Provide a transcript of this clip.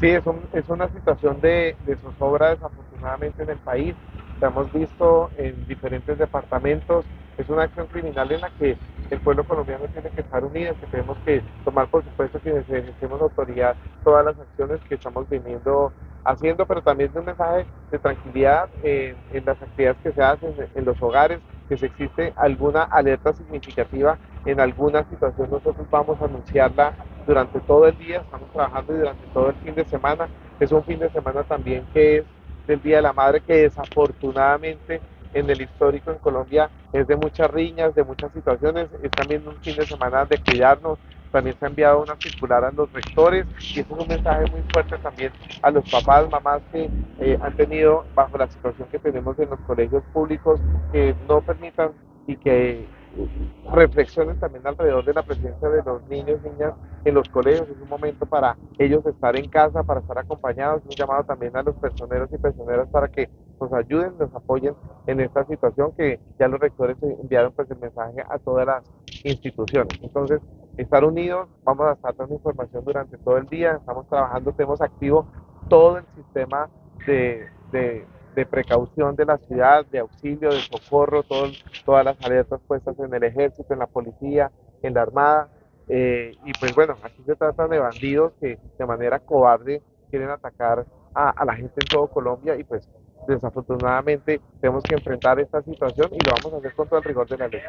Sí, es, es una situación de, de zozobra desafortunadamente en el país. La hemos visto en diferentes departamentos. Es una acción criminal en la que el pueblo colombiano tiene que estar unido, que tenemos que tomar, por supuesto, que necesitemos autoridad todas las acciones que estamos viniendo haciendo, pero también de un mensaje de tranquilidad en, las actividades que se hacen en los hogares, que si existe alguna alerta significativa en alguna situación, nosotros vamos a anunciarla durante todo el día, estamos trabajando durante todo el fin de semana. Es un fin de semana también que es del Día de la Madre, que desafortunadamente en el histórico en Colombia es de muchas riñas, de muchas situaciones, es también un fin de semana de cuidarnos, también se ha enviado una circular a los rectores y es un mensaje muy fuerte también a los papás, mamás que eh, han tenido bajo la situación que tenemos en los colegios públicos, que no permitan y que reflexionen también alrededor de la presencia de los niños, niñas en los colegios. Es un momento para ellos estar en casa, para estar acompañados. Un llamado también a los personeros y personeras para que nos ayuden, nos apoyen en esta situación que ya los rectores enviaron pues el mensaje a todas las instituciones. Entonces, estar unidos, vamos a estar dando información durante todo el día, estamos trabajando, tenemos activo todo el sistema de, de de precaución de la ciudad, de auxilio, de socorro, todas las alertas puestas en el ejército, en la policía, en la armada. Eh, y pues bueno, aquí se trata de bandidos que de manera cobarde quieren atacar a, a la gente en todo Colombia y pues desafortunadamente tenemos que enfrentar esta situación y lo vamos a hacer con todo el rigor de la ley.